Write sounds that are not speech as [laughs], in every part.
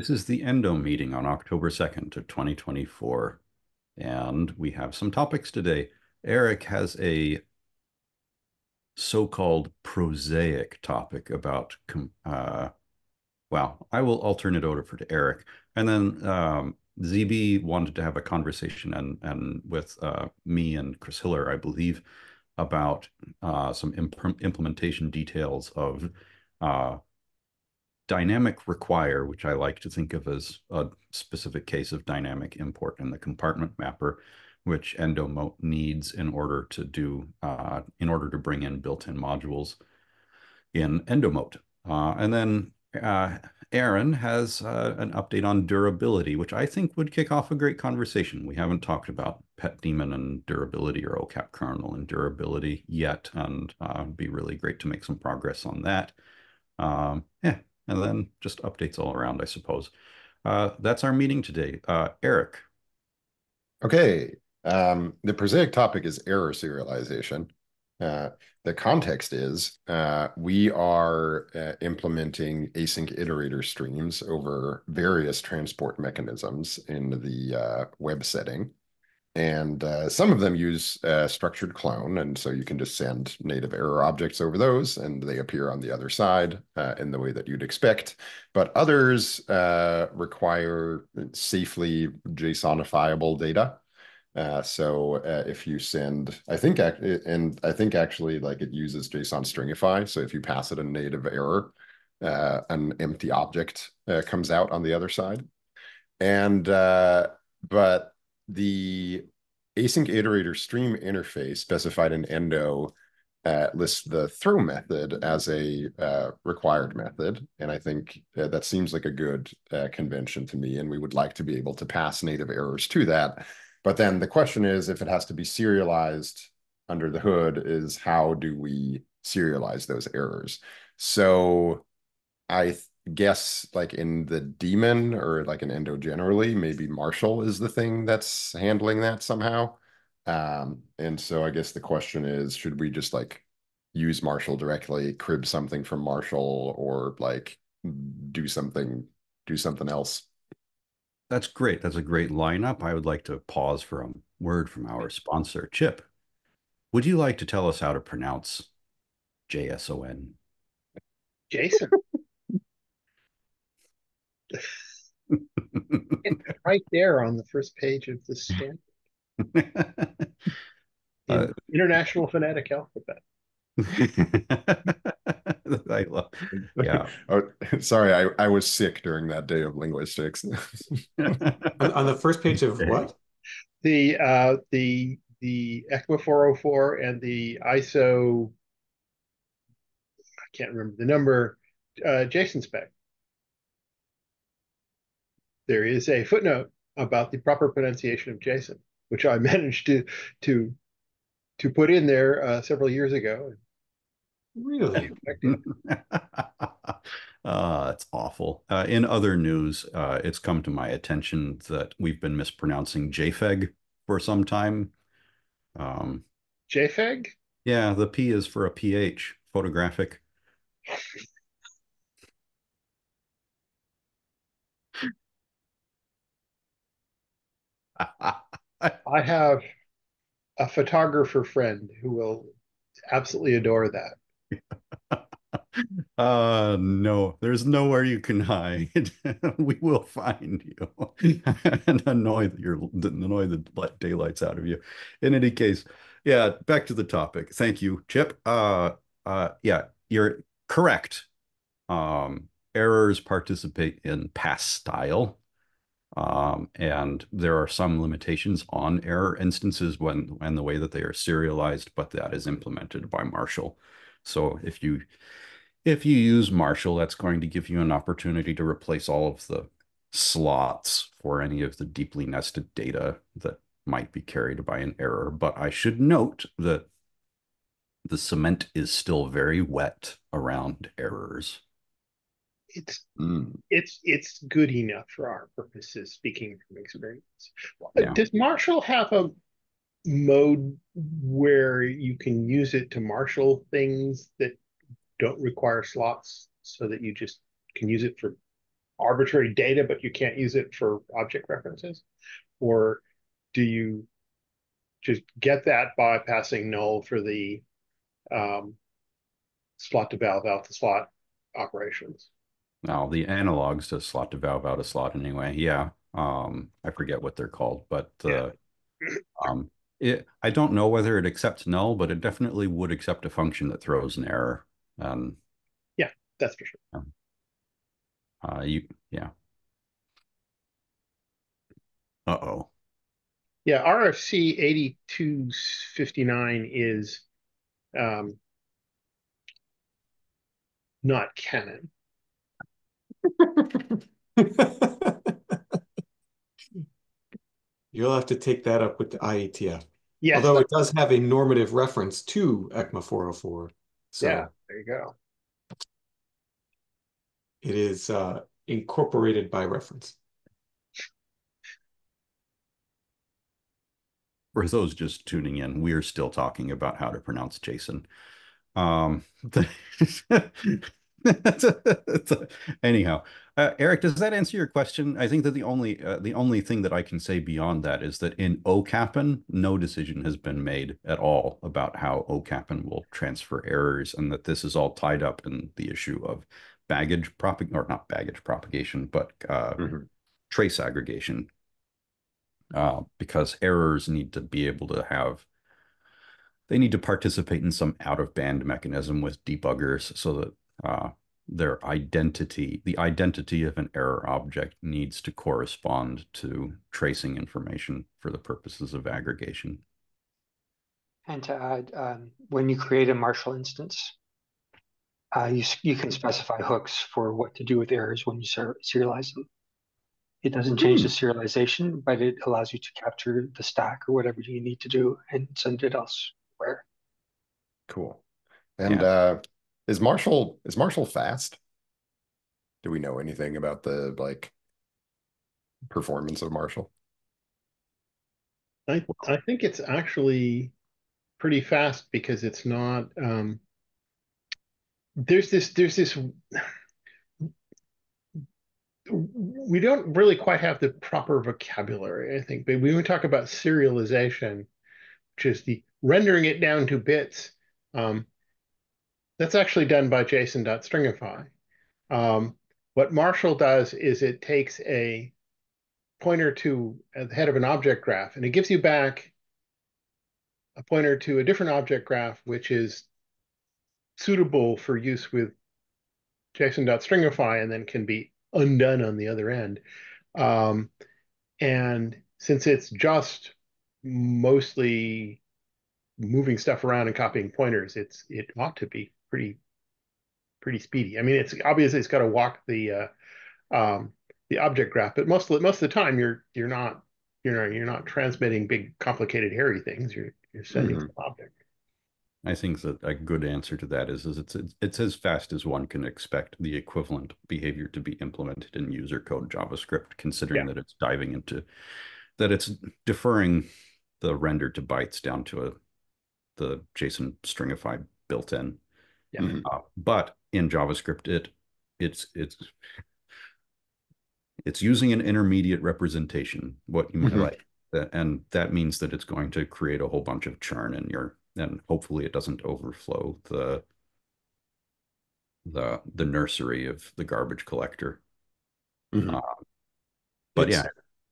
This is the Endo meeting on October 2nd of 2024. And we have some topics today. Eric has a so-called prosaic topic about, uh, well, I will, I'll turn it over to Eric. And then um, ZB wanted to have a conversation and, and with uh, me and Chris Hiller, I believe, about uh, some imp implementation details of uh, dynamic require, which I like to think of as a specific case of dynamic import in the compartment mapper, which Endomote needs in order to do, uh, in order to bring in built-in modules in Endomote. Uh, and then uh, Aaron has uh, an update on durability, which I think would kick off a great conversation. We haven't talked about Pet Daemon and durability or OCAP kernel and durability yet, and uh, it'd be really great to make some progress on that. Um, yeah, and then just updates all around, I suppose. Uh, that's our meeting today. Uh, Eric. Okay. Um, the prosaic topic is error serialization. Uh, the context is uh, we are uh, implementing async iterator streams over various transport mechanisms in the uh, web setting. And uh, some of them use uh, structured clone, and so you can just send native error objects over those, and they appear on the other side uh, in the way that you'd expect. But others uh, require safely JSONifiable data. Uh, so if you send, I think, and I think actually like it uses JSON stringify. So if you pass it a native error, an empty object comes out on the other side. And but the async iterator stream interface specified in Endo uh, lists the throw method as a uh, required method. And I think uh, that seems like a good uh, convention to me. And we would like to be able to pass native errors to that. But then the question is, if it has to be serialized under the hood, is how do we serialize those errors? So I guess like in the demon or like an endo generally maybe marshall is the thing that's handling that somehow. Um and so i guess the question is should we just like use marshall directly crib something from marshall or like do something do something else? That's great. That's a great lineup. I would like to pause for a word from our sponsor chip. Would you like to tell us how to pronounce json jason [laughs] right there on the first page of the standard. [laughs] uh, International Phonetic Alphabet. [laughs] I love, yeah. oh, sorry, I, I was sick during that day of linguistics. on, on, the first page of what? The uh, the the ECMA 404 and the ISO. I can't remember the number. Uh, JSON spec there is a footnote about the proper pronunciation of Jason, which I [laughs] managed to to to put in there uh, several years ago. Really? [laughs] uh, it's awful. Uh, in other news, uh, it's come to my attention that we've been mispronouncing JFEG for some time. Um, JFEG? Yeah, the P is for a PH, photographic. [laughs] [laughs] I have a photographer friend who will absolutely adore that. [laughs] uh no there's nowhere you can hide. [laughs] We will find you. And annoy your annoy the daylights out of you. In any case yeah back to the topic. Thank you chip. Uh uh yeah you're correct. Um errors participate in past style um, and there are some limitations on error instances when and the way that they are serialized, but that is implemented by Marshall. So if you if you use Marshall, that's going to give you an opportunity to replace all of the slots for any of the deeply nested data that might be carried by an error. But I should note that the cement is still very wet around errors it's mm. it's it's good enough for our purposes speaking from experience yeah. does marshall have a mode where you can use it to marshal things that don't require slots so that you just can use it for arbitrary data, but you can't use it for object references? Or do you just get that by passing null for the um, slot to valve out the slot operations? Now the analogs to slot to valve out of slot anyway. Yeah. Um, I forget what they're called, but uh, um, it, I don't know whether it accepts null, but it definitely would accept a function that throws an error. Um, yeah, that's for sure. Um, uh, you, yeah. Uh-oh. Yeah, RFC 8259 is um, not canon. [laughs] You'll have to take that up with the IETF. Yes. Although it does have a normative reference to ECMA 404. So yeah, there you go. It is uh, incorporated by reference. For those just tuning in, we're still talking about how to pronounce Jason. Um, [laughs] [laughs] anyhow, uh, Eric, does that answer your question? I think that the only uh, the only thing that I can say beyond that is that in OCAPN, no decision has been made at all about how OCAPN will transfer errors, and that this is all tied up in the issue of baggage propag or not baggage propagation, but uh, mm -hmm. trace aggregation, uh, because errors need to be able to have they need to participate in some out of band mechanism with debuggers so that uh, their identity, the identity of an error object needs to correspond to tracing information for the purposes of aggregation. And to add, um, when you create a Marshall instance, uh, you, you can specify hooks for what to do with errors when you ser serialize them. It doesn't change the serialization, but it allows you to capture the stack or whatever you need to do and send it elsewhere. Cool. And yeah. uh, is Marshall is Marshall fast? Do we know anything about the like performance of Marshall? I I think it's actually pretty fast because it's not um there's this there's this we don't really quite have the proper vocabulary, I think. But when we talk about serialization, which is the rendering it down to bits, um, that's actually done by json.stringify. Um, what Marshall does is it takes a pointer to the head of an object graph, and it gives you back a pointer to a different object graph, which is suitable for use with json.stringify and then can be undone on the other end. Um, and since it's just mostly moving stuff around and copying pointers, it's it ought to be pretty pretty speedy. I mean, it's obviously it's got to walk the uh, um, the object graph, but most of the, most of the time you're you're not you know you're not transmitting big complicated hairy things. You're you're sending mm -hmm. object. I think that a good answer to that is, is it's, it's as fast as one can expect the equivalent behavior to be implemented in user code JavaScript, considering yeah. that it's diving into that it's deferring the render to bytes down to a the JSON stringify built in. Yeah. Uh, but in JavaScript, it it's it's it's using an intermediate representation, what you might mm-hmm. like, and that means that it's going to create a whole bunch of churn in your, and hopefully it doesn't overflow the the the nursery of the garbage collector. Mm-hmm. Uh, but it's, yeah,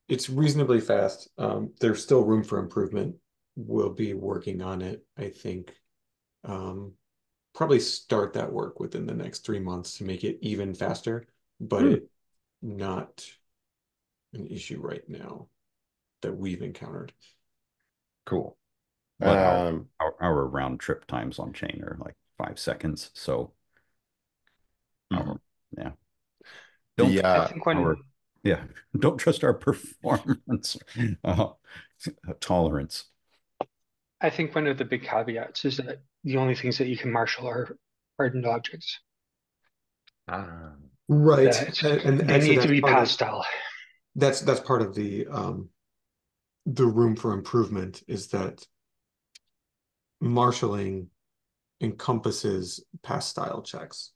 it's reasonably fast. Um, there's still room for improvement. We'll be working on it, I think. Um, probably start that work within the next three months to make it even faster, but mm. it not an issue right now that we've encountered. Cool. But um, our, our, our, round trip times on chain are like five seconds. So, mm-hmm. our, yeah. Don't, the, uh, I think when, our, yeah, [laughs] don't trust our performance uh, [laughs] tolerance. I think one of the big caveats is that the only things that you can marshal are hardened objects. Uh, right, and, and, they and need so to be pass style. That's that's part of the um, the room for improvement is that marshaling encompasses pass style checks.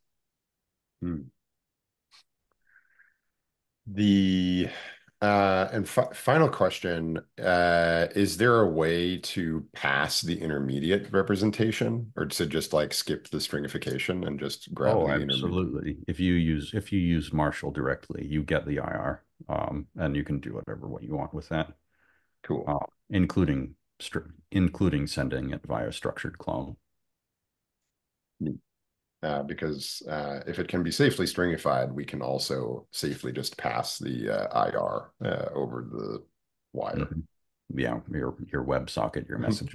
Hmm. The and final question, uh, is there a way to pass the intermediate representation or to just like skip the stringification and just grab oh, the absolutely. If you use if you use Marshall directly, you get the IR. Um, and you can do whatever what you want with that. Cool. Uh, including including sending it via structured clone. Uh, because uh, if it can be safely stringified, we can also safely just pass the uh, IR uh, over the wire. Mm -hmm. Yeah, your your WebSocket, your message.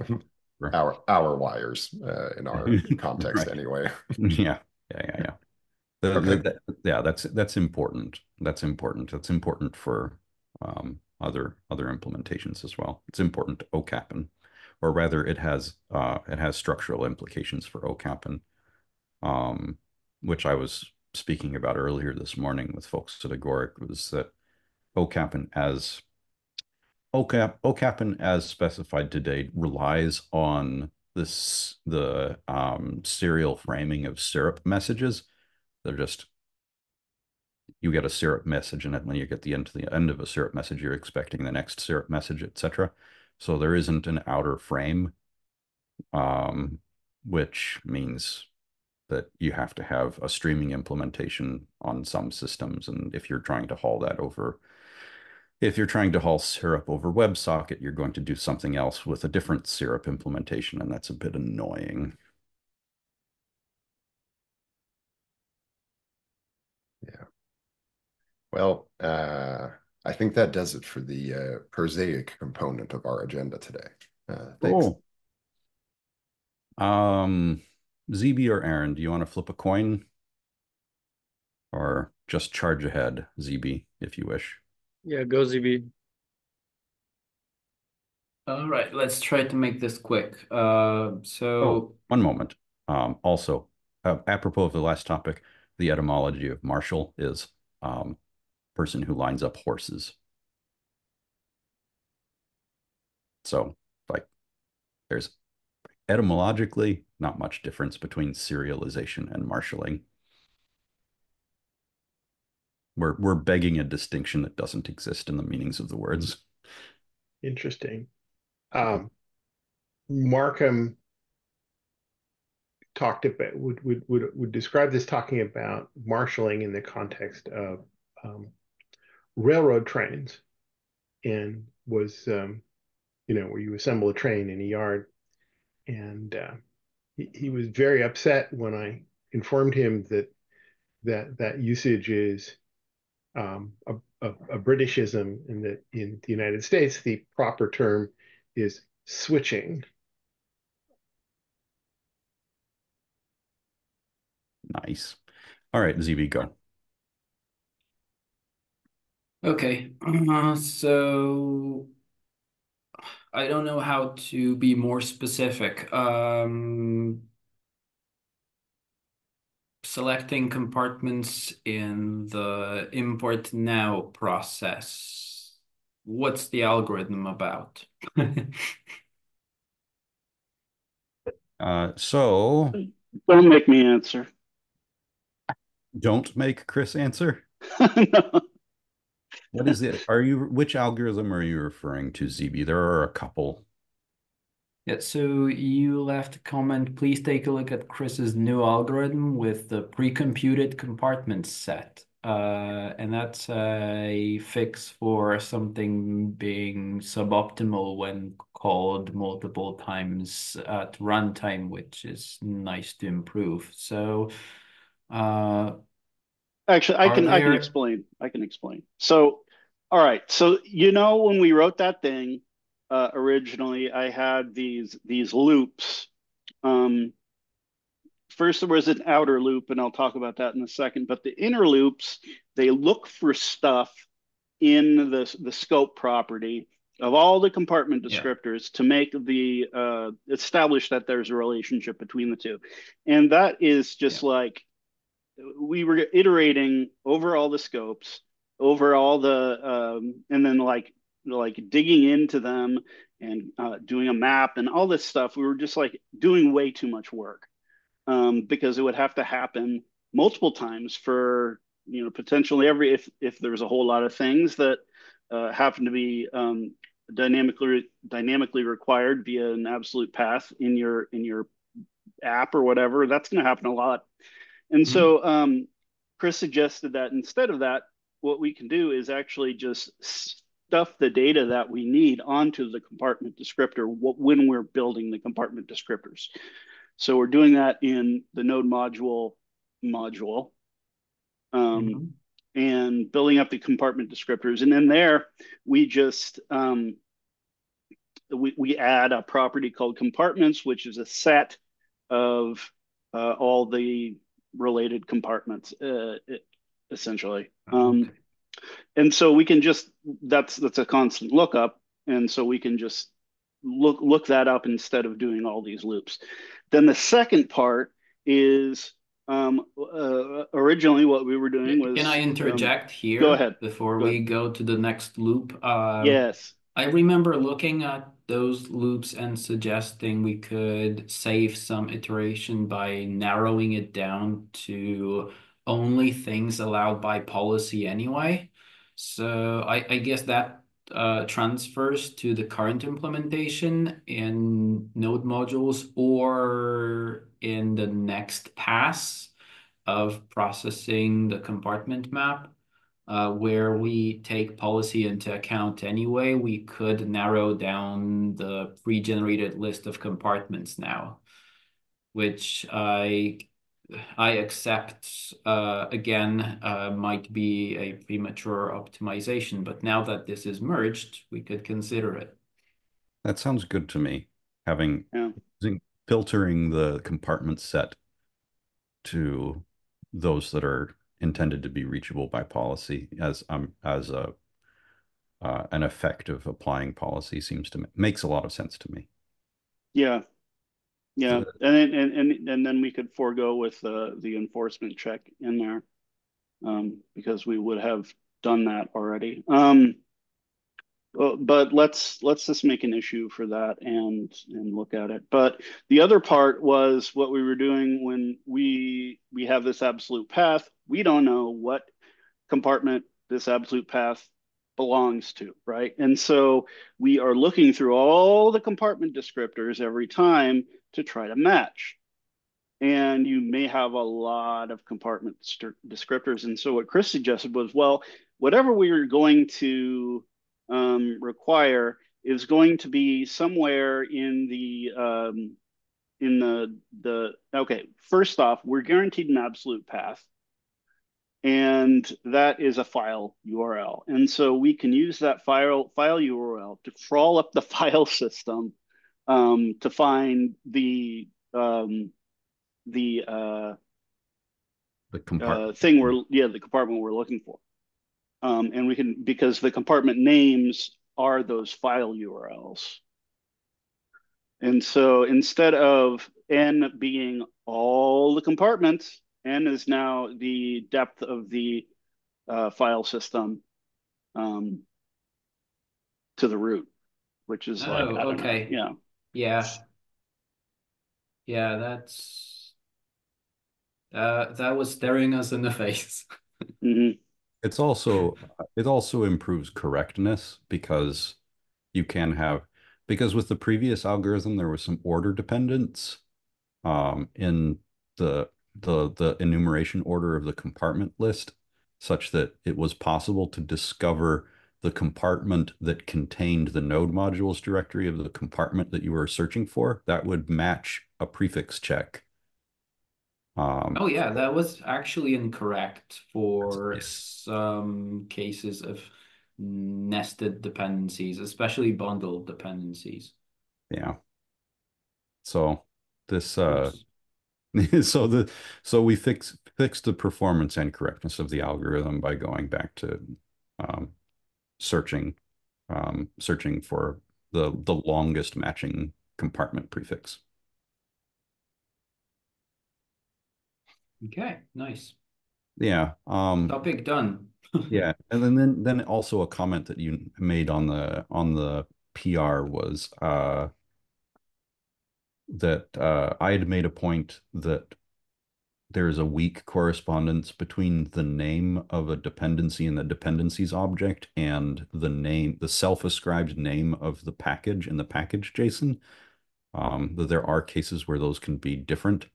our our wires uh, in our [laughs] context, right. anyway. [laughs] yeah, yeah, yeah, yeah. The, okay. the, the, yeah, that's that's important. That's important. That's important for um, other other implementations as well. It's important to OCAPN, or rather, it has uh, it has structural implications for OCAPN, um, which I was speaking about earlier this morning with folks at Agoric. Was that OCAPN as OCAP OCAPN as specified today relies on this the um, serial framing of syrup messages. They're just you get a syrup message and when you get the end to the end of a syrup message you're expecting the next syrup message etc so there isn't an outer frame um, which means that you have to have a streaming implementation on some systems and if you're trying to haul that over if you're trying to haul syrup over WebSocket, you're going to do something else with a different syrup implementation, and that's a bit annoying. Yeah. Well, uh, I think that does it for the uh, prosaic component of our agenda today. Uh, thanks. Cool. Um, ZB or Aaron, do you want to flip a coin? Or just charge ahead, ZB, if you wish. Yeah, go ZB. All right, let's try to make this quick. Uh, so oh, one moment. Um, also, uh, apropos of the last topic, the etymology of marshal is um, person who lines up horses. So, like, there's etymologically not much difference between serialization and marshaling. We're we're begging a distinction that doesn't exist in the meanings of the words. Interesting. Um, Markham talked about would would would would describe this talking about marshaling in the context of um, railroad trains and was um, you know where you assemble a train in a yard and uh, he, he was very upset when i informed him that that that usage is um, a, a, a, britishism and that in the united states the proper term is switching. Nice. All right zb go. Okay, uh, [clears throat] so I don't know how to be more specific. Um, selecting compartments in the import now process. What's the algorithm about? [laughs] uh, so don't make me answer. Don't make Chris answer. [laughs] no. What is it? Are you which algorithm are you referring to, ZB? There are a couple. Yeah, so you left a comment. Please take a look at Chris's new algorithm with the pre-computed compartments set. Uh, and that's a fix for something being suboptimal when called multiple times at runtime, which is nice to improve. So uh, Actually, I can there... I can explain. I can explain. So, all right. So you know when we wrote that thing uh, originally, I had these these loops. Um, first, there was an outer loop, and I'll talk about that in a second. But the inner loops, they look for stuff in the the scope property of all the compartment descriptors yeah. to make the uh, establish that there's a relationship between the two, and that is just yeah. like we were iterating over all the scopes, over all the, um, and then like like digging into them and uh, doing a map and all this stuff. We were just like doing way too much work um, because it would have to happen multiple times for you know, potentially every if if there's a whole lot of things that uh, happen to be um, dynamically dynamically required via an absolute path in your in your app or whatever, that's going to happen a lot. And mm-hmm. so um, Chris suggested that instead of that, what we can do is actually just stuff the data that we need onto the compartment descriptor when we're building the compartment descriptors. So we're doing that in the node module module um, mm-hmm. and building up the compartment descriptors. And then there we just, um, we, we add a property called compartments, which is a set of uh, all the related compartments, uh, essentially. Um, okay. And so we can just that's that's a constant lookup, and so we can just look look that up instead of doing all these loops. Then the second part is um, uh, originally what we were doing was. Can I interject um, here? Go ahead. Before go we ahead. go to the next loop. Um, yes. I remember looking at those loops and suggesting we could save some iteration by narrowing it down to only things allowed by policy anyway. So I, I guess that uh, transfers to the current implementation in node modules or in the next pass of processing the compartment map uh, where we take policy into account anyway, we could narrow down the pre-generated list of compartments now, which I I accept uh, again uh, might be a premature optimization, but now that this is merged, we could consider it. That sounds good to me. Having yeah. filtering the compartment set to those that are intended to be reachable by policy as um as a uh, an effect of applying policy seems to makes a lot of sense to me. Yeah, yeah, and and and and then we could forego with the the enforcement check in there, um, because we would have done that already. Um, but let's let's just make an issue for that and and look at it. But the other part was what we were doing when we we have this absolute path. We don't know what compartment this absolute path belongs to, right? And so we are looking through all the compartment descriptors every time to try to match. And you may have a lot of compartment descriptors. And so what Chris suggested was, well, whatever we are going to um, require is going to be somewhere in the um, in the the okay. First off, we're guaranteed an absolute path, and that is a file URL. And so we can use that file file URL to crawl up the [laughs] file system um, to find the um, the uh, the compartment uh, thing we're yeah the compartment we're looking for. Um, and we can, because the compartment names are those file URLs. And so instead of N being all the compartments, N is now the depth of the uh, file system um, to the root, which is oh, like, okay. Know, yeah. Yeah. Yeah, that's, uh, that was staring us in the [laughs] face. mm -hmm. It's also it also improves correctness because you can have because with the previous algorithm there was some order dependence um, in the the the enumeration order of the compartment list such that it was possible to discover the compartment that contained the node modules directory of the compartment that you were searching for that would match a prefix check um, oh yeah, that was actually incorrect for some cases of nested dependencies, especially bundled dependencies. Yeah. So this uh [laughs] so the so we fix fix the performance and correctness of the algorithm by going back to um, searching um, searching for the the longest matching compartment prefix. Okay, nice. Yeah. Um, Topic done. [laughs] yeah, and then, then then also a comment that you made on the on the PR was uh, that uh, I had made a point that there's a weak correspondence between the name of a dependency and the dependencies object and the name, the self-ascribed name of the package in the package JSON. Um, there are cases where those can be different.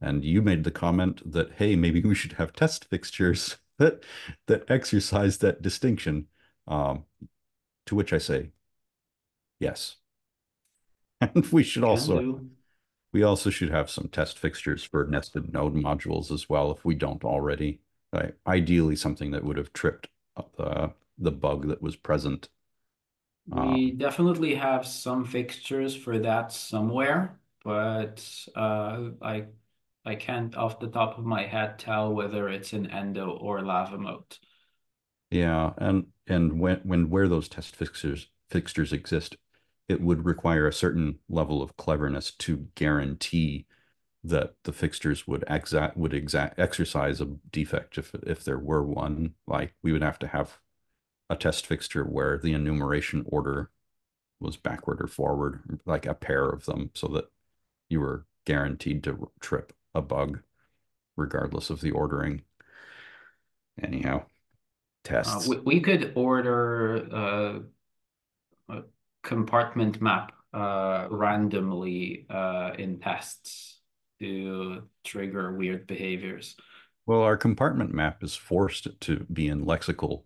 And you made the comment that, hey, maybe we should have test fixtures [laughs] that that exercise that distinction. Um, to which I say, yes. [laughs] And we should also we also should have some test fixtures for nested node modules as well if we don't already. ideally, something that would have tripped the the bug that was present. We um, definitely have some fixtures for that somewhere, but uh, I I can't off the top of my head tell whether it's in Endo or LavaMoat. Yeah, and and when when where those test fixtures fixtures exist, it would require a certain level of cleverness to guarantee that the fixtures would exact would exact exercise a defect if if there were one. Like we would have to have a test fixture where the enumeration order was backward or forward, like a pair of them, so that you were guaranteed to trip a bug regardless of the ordering. Anyhow, uh, tests. Uh, we, we could order uh, compartment map uh, randomly uh, in tests to trigger weird behaviors. Well, our compartment map is forced to be in lexical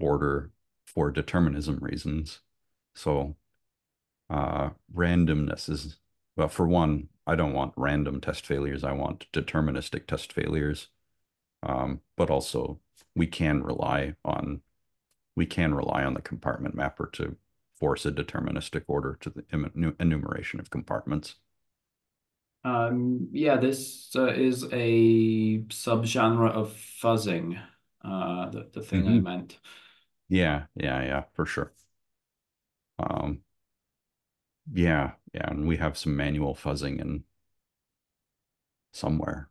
order for determinism reasons. So uh, randomness is, well, for one, I don't want random test failures. I want deterministic test failures. Um, but also we can rely on we can rely on the compartment mapper to force a deterministic order to the enumeration of compartments. Um, yeah, this uh, is a subgenre of fuzzing, uh, the, the thing mm -hmm. I mm-hmm. meant. Yeah, yeah, yeah, for sure. Um, yeah, yeah, and we have some manual fuzzing in somewhere.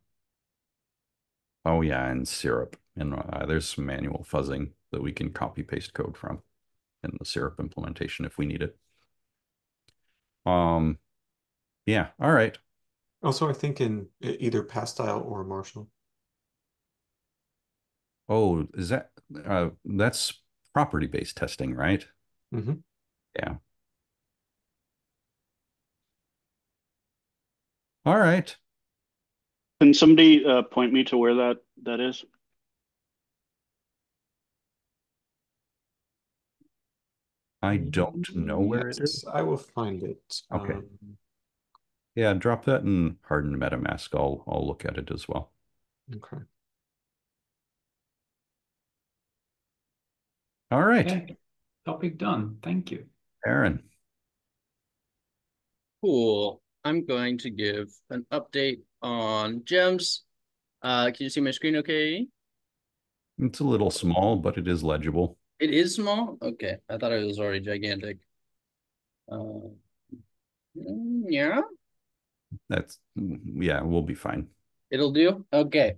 Oh yeah, and syrup, and uh, there's some manual fuzzing that we can copy paste code from in the syrup implementation if we need it. Um, yeah, all right. Also, I think in either pass style or Marshall. Oh, is that uh that's property-based testing, right? Mm-hmm. Yeah. All right. Can somebody uh, point me to where that that is? I don't know where it is. I will find it. Okay. Um, yeah, drop that in hardened MetaMask. I'll I'll look at it as well. Okay. All right. Okay. Topic done. Thank you. Aaron. Cool. I'm going to give an update on gems. Uh, can you see my screen okay? It's a little small, but it is legible. It is small? Okay. I thought it was already gigantic. Uh, yeah. That's, yeah, we'll be fine. It'll do? Okay.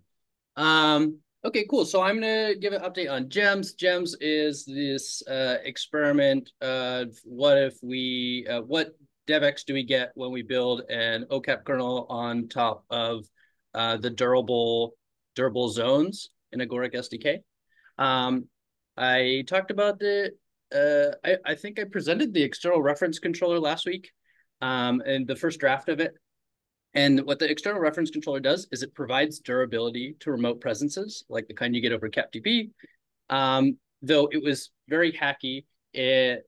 Um, okay, cool. So I'm going to give an update on GEMS. GEMS is this uh, experiment of what if we, uh, what DevX do we get when we build an OCAP kernel on top of uh, the durable durable zones in Agoric SDK. Um, I talked about the, uh, I, I think I presented the external reference controller last week um, and the first draft of it. And what the external reference controller does is it provides durability to remote presences, like the kind you get over CapTP. Um, though it was very hacky, it,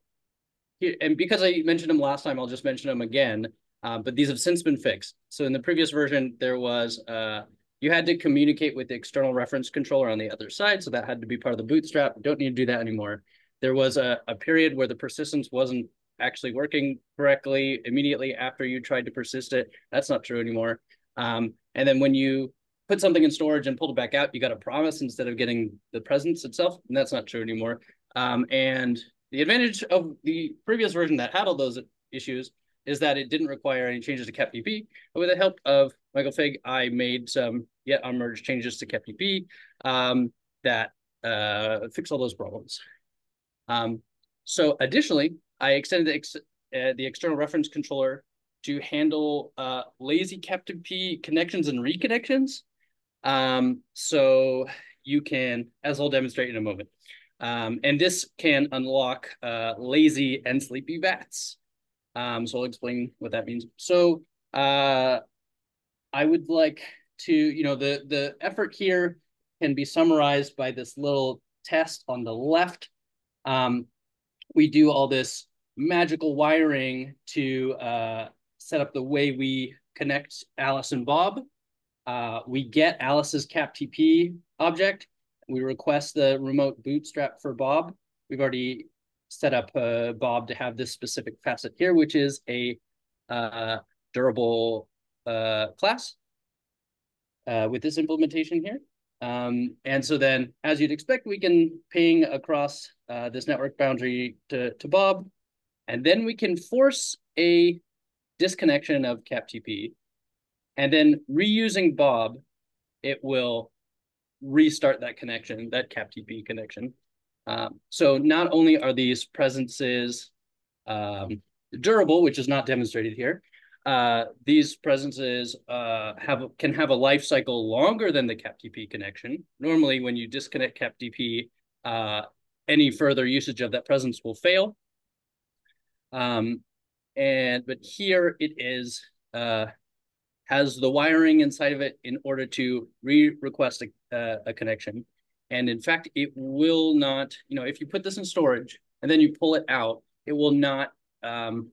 and because I mentioned them last time, I'll just mention them again. Uh, but these have since been fixed. So in the previous version, there was uh, you had to communicate with the external reference controller on the other side. So that had to be part of the bootstrap. don't need to do that anymore. There was a, a period where the persistence wasn't actually working correctly immediately after you tried to persist it. That's not true anymore. Um, and then when you put something in storage and pulled it back out, you got a promise instead of getting the presence itself. And that's not true anymore. Um, and the advantage of the previous version that had all those issues is that it didn't require any changes to CapTP. But with the help of Michael Fig, I made some yet unmerged changes to CapTP um, that uh, fix all those problems. Um, so additionally, I extended the, ex uh, the external reference controller to handle uh, lazy CapTP connections and reconnections. Um, so you can, as I'll demonstrate in a moment, um, and this can unlock uh, lazy and sleepy vats. Um, so I'll explain what that means. So uh, I would like to, you know, the, the effort here can be summarized by this little test on the left. Um, we do all this magical wiring to uh, set up the way we connect Alice and Bob. Uh, we get Alice's CapTP object. We request the remote bootstrap for Bob. We've already set up uh, Bob to have this specific facet here, which is a uh, durable uh, class uh, with this implementation here. Um, and so then, as you'd expect, we can ping across uh, this network boundary to, to Bob, and then we can force a disconnection of CapTP. And then reusing Bob, it will restart that connection, that CapTP connection. Um, so not only are these presences um, durable, which is not demonstrated here, uh, these presences uh, have can have a life cycle longer than the CapTP connection. Normally, when you disconnect CapTP, uh, any further usage of that presence will fail. Um, and but here it is uh, has the wiring inside of it in order to re-request a, uh, a connection. And in fact, it will not, you know, if you put this in storage and then you pull it out, it will not um,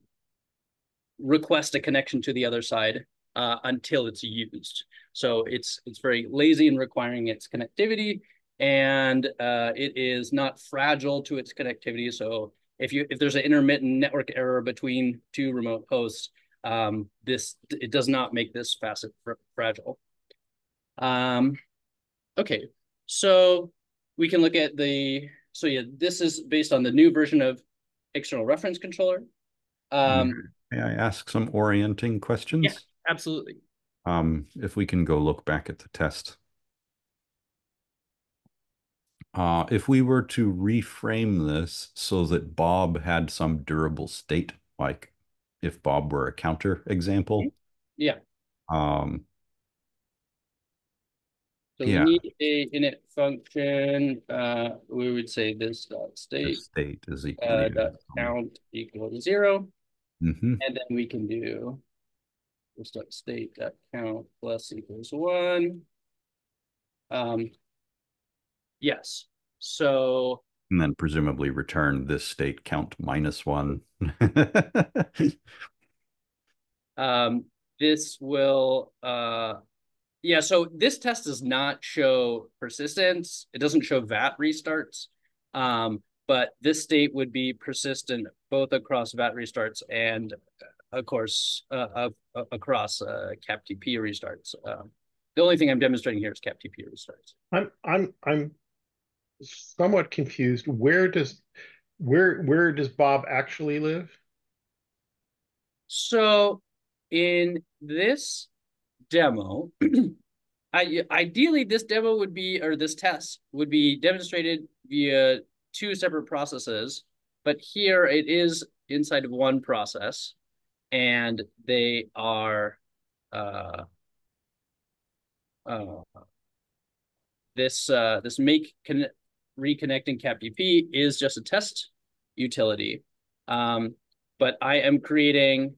request a connection to the other side uh, until it's used. So it's it's very lazy in requiring its connectivity, and uh, it is not fragile to its connectivity. So if you if there's an intermittent network error between two remote hosts, um, this it does not make this facet fr fragile. Um, okay, so we can look at the so yeah, this is based on the new version of external reference controller. Um, May I ask some orienting questions? Yeah, absolutely. Um, if we can go look back at the test. Uh, if we were to reframe this so that Bob had some durable state, like if Bob were a counter example. Yeah. Um, so yeah. we need a init function. Uh, we would say this dot state. The state is equal uh, dot count equal to 0 mm -hmm. And then we can do just like state dot count plus equals one. Um, yes. So. And then presumably return this state count minus one. [laughs] um, this will, uh, yeah, so this test does not show persistence. It doesn't show VAT restarts. Um, but this state would be persistent both across VAT restarts and, of course, uh, uh, across uh, CapTP restarts. Um, the only thing I'm demonstrating here is CapTP restarts. I'm I'm I'm somewhat confused. Where does where where does Bob actually live? So in this demo, [clears throat] I, ideally this demo would be, or this test would be demonstrated via two separate processes, but here it is inside of one process and they are uh, uh, this uh, this make con reconnecting CapTP is just a test utility. Um, but I am creating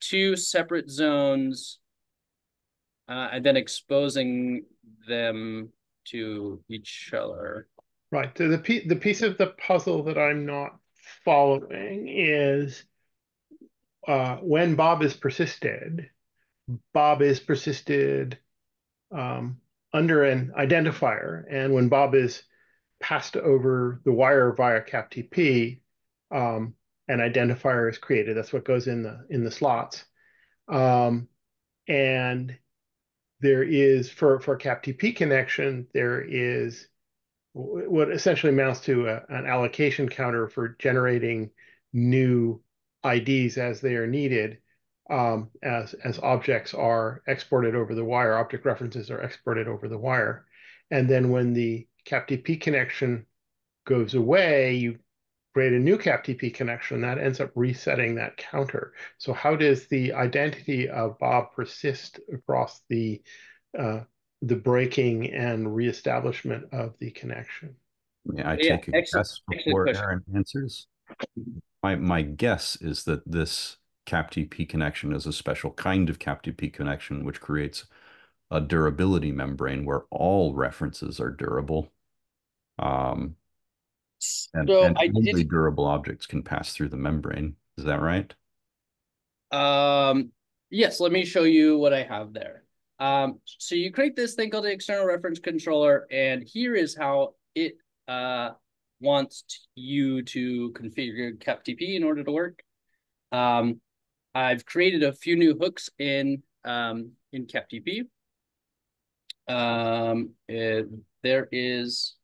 two separate zones uh, and then exposing them to each other. Right. So the piece, the piece of the puzzle that I'm not following is uh, when Bob is persisted, Bob is persisted um, under an identifier. And when Bob is passed over the wire via CapTP, um, an identifier is created. That's what goes in the in the slots. Um, and there is for for CapTP connection, there is what essentially amounts to a, an allocation counter for generating new IDs as they are needed um, as as objects are exported over the wire, object references are exported over the wire, and then when the CapTP connection goes away, you create a new CapTP connection that ends up resetting that counter. So how does the identity of Bob persist across the uh, the breaking and reestablishment of the connection. Yeah, I take yeah, a guess before Aaron answers. My my guess is that this CAPTP connection is a special kind of CAPTP connection, which creates a durability membrane where all references are durable. Um, and, so and only did... durable objects can pass through the membrane. Is that right? Um, yes, let me show you what I have there. Um, so you create this thing called the external reference controller, and here is how it uh, wants you to configure CapTP in order to work. Um, I've created a few new hooks in um, in CapTP. Um, it, there is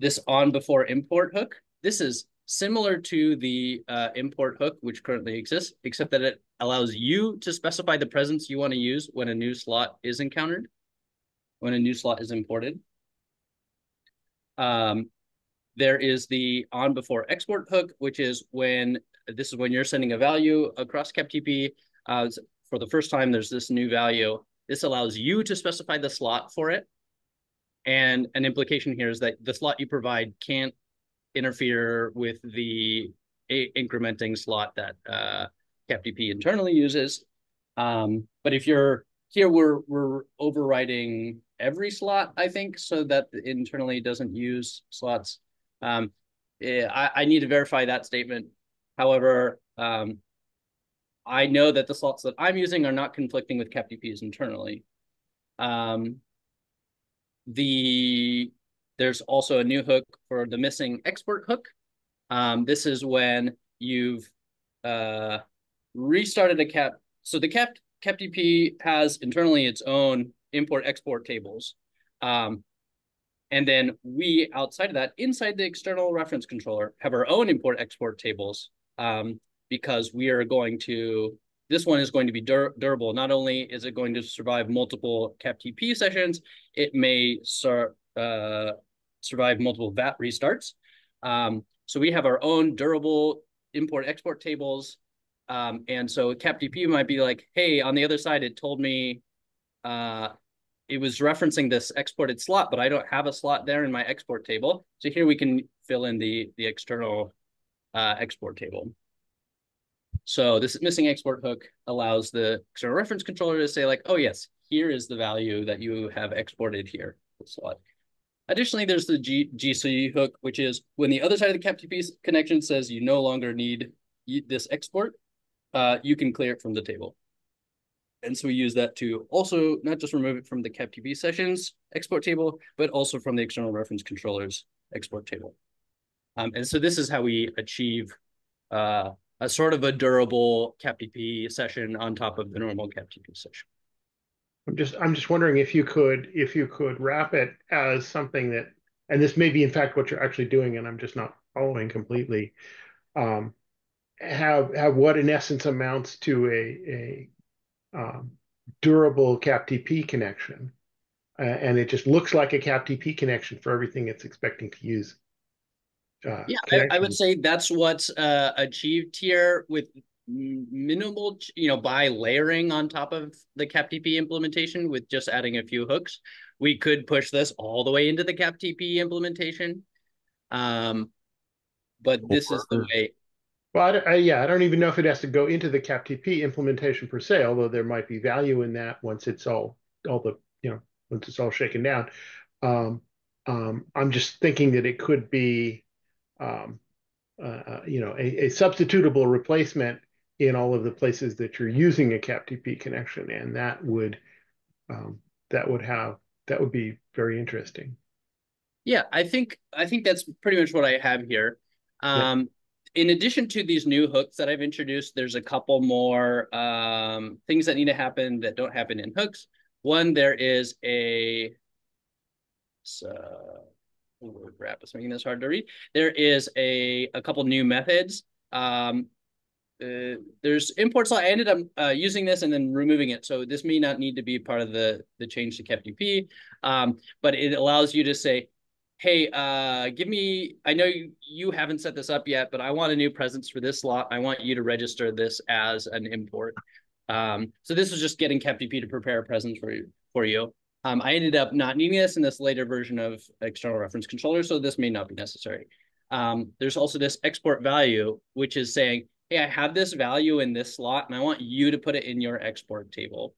this on before import hook. This is similar to the uh, import hook, which currently exists, except that it allows you to specify the presence you want to use when a new slot is encountered, when a new slot is imported. Um, there is the on before export hook, which is when this is when you're sending a value across CapTP. Uh, for the first time, there's this new value. This allows you to specify the slot for it. And an implication here is that the slot you provide can't interfere with the incrementing slot that uh, CapTP internally uses. Um, but if you're here, we're we're overriding every slot, I think, so that internally doesn't use slots. Um, eh, I, I need to verify that statement. However, um, I know that the slots that I'm using are not conflicting with CapTPs internally. Um, the there's also a new hook for the missing export hook. Um, this is when you've uh, restarted a cap. So the cap CapTP has internally its own import export tables. Um, and then we, outside of that, inside the external reference controller, have our own import export tables um, because we are going to, this one is going to be dur durable. Not only is it going to survive multiple CapTP sessions, it may start, uh, survive multiple VAT restarts. Um, so we have our own durable import export tables. Um, and so CapTP might be like, hey, on the other side, it told me uh, it was referencing this exported slot, but I don't have a slot there in my export table. So here we can fill in the, the external uh, export table. So this missing export hook allows the external reference controller to say like, oh yes, here is the value that you have exported here. Slot. Additionally, there's the G GC hook, which is when the other side of the CapTP connection says you no longer need this export, uh, you can clear it from the table. And so we use that to also not just remove it from the CapTP sessions export table, but also from the external reference controllers export table. Um, and so this is how we achieve uh, a sort of a durable CapTP session on top of the normal CapTP session. I'm just I'm just wondering if you could if you could wrap it as something that and this may be in fact what you're actually doing and I'm just not following completely. Um, have have what in essence amounts to a a um, durable CapTP connection, uh, and it just looks like a CapTP connection for everything it's expecting to use. Uh, yeah, I, I, would say that's what's uh, achieved here with minimal, you know, by layering on top of the CapTP implementation with just adding a few hooks. We could push this all the way into the CapTP implementation. Um, but this is the way. Well, I, I, yeah, I don't even know if it has to go into the CapTP implementation per se, although there might be value in that once it's all all the you know once it's all shaken down. Um, um, I'm just thinking that it could be, um, uh, uh you know, a, a substitutable replacement in all of the places that you're using a CapTP connection, and that would um, that would have that would be very interesting. Yeah, I think I think that's pretty much what I have here. Um, yeah. In addition to these new hooks that I've introduced, there's a couple more um, things that need to happen that don't happen in hooks. One, there is a so wrap is making this hard to read. There is a a couple new methods um, uh, there's import slot. I ended up uh, using this and then removing it. So this may not need to be part of the, the change to CapTP, um, but it allows you to say, hey, uh, give me, I know you, you haven't set this up yet, but I want a new presence for this slot. I want you to register this as an import. Um, so this is just getting CapTP to prepare a presence for you. For you. Um, I ended up not needing this in this later version of external reference controller, so this may not be necessary. Um, there's also this export value, which is saying, hey, I have this value in this slot, and I want you to put it in your export table.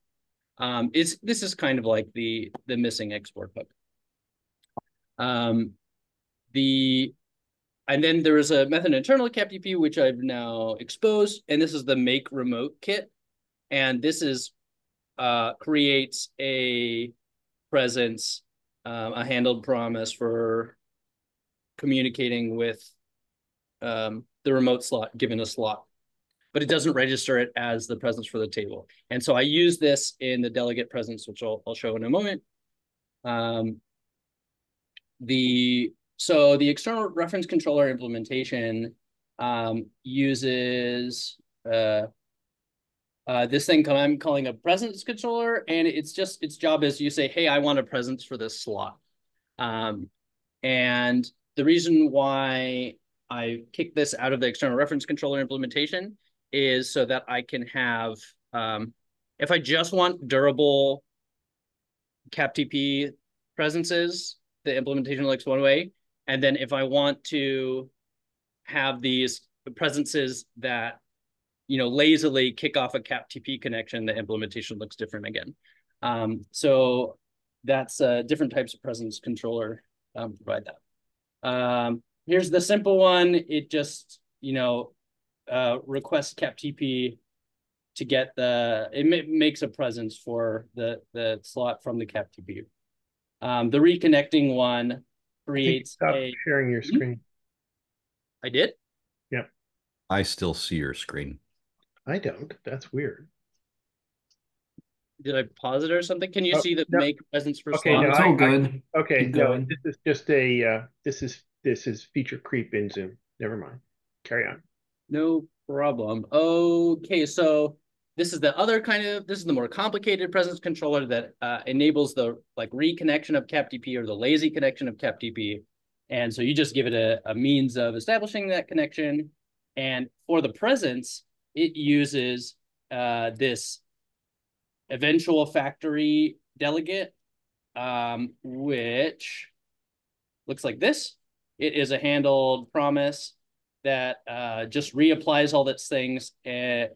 Um, is this is kind of like the the missing export hook. Um, the and then there is a method internal CapTP, which I've now exposed, and this is the make remote kit. And this is uh, creates a presence, um, a handled promise for communicating with um, the remote slot given a slot, but it doesn't register it as the presence for the table. And so I use this in the delegate presence, which I'll, I'll show in a moment. Um, the so the external reference controller implementation um, uses uh, uh, this thing I'm calling a presence controller, and it's just its job is you say, hey, I want a presence for this slot. Um, and the reason why I kicked this out of the external reference controller implementation is so that I can have, um, if I just want durable CapTP presences, the implementation looks one way. And then if I want to have these presences that, you know, lazily kick off a CapTP connection, the implementation looks different again. Um, so that's uh, different types of presence controller um, provide that. Um, here's the simple one. It just, you know, uh, requests CapTP to get the, it ma makes a presence for the, the slot from the CapTP. Um, the reconnecting one creates Stop a sharing your Hmm? screen. I did. Yep. I still see your screen. I don't. That's weird. Did I pause it or something? Can you Oh, see the no. make presence for Okay, slot? no, it's all I- good. Okay, Keep no, going. this is just a uh, this is this is feature creep in Zoom. Never mind. Carry on. No problem. Okay, so this is the other kind of, this is the more complicated presence controller that uh, enables the like reconnection of CapTP or the lazy connection of CapTP. And so you just give it a, a means of establishing that connection. And for the presence, it uses uh, this eventual factory delegate, um, which looks like this. It is a handled promise that uh, just reapplies all its things. Uh,